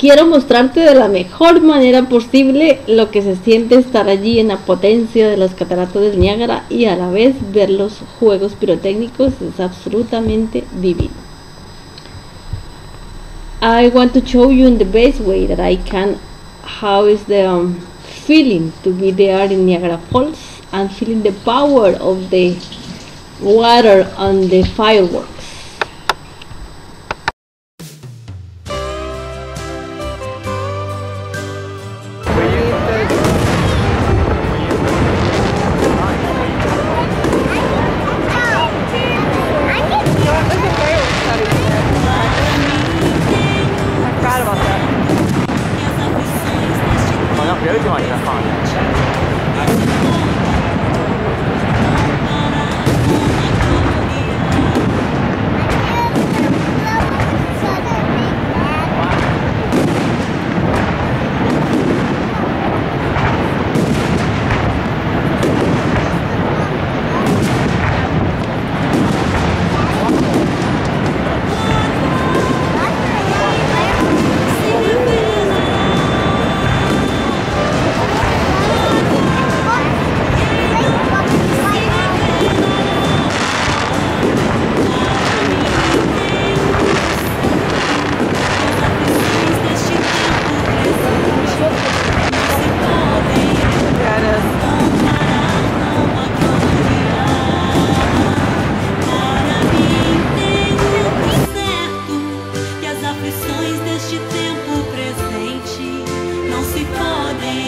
Quiero mostrarte de la mejor manera posible lo que se siente estar allí en la potencia de las cataratas del Niágara y a la vez ver los juegos pirotécnicos es absolutamente divino. I want to show you in the best way that I can how is the um, feeling to be there in Niagara Falls and feeling the power of the water on the fireworks. 别的地方也放着 podem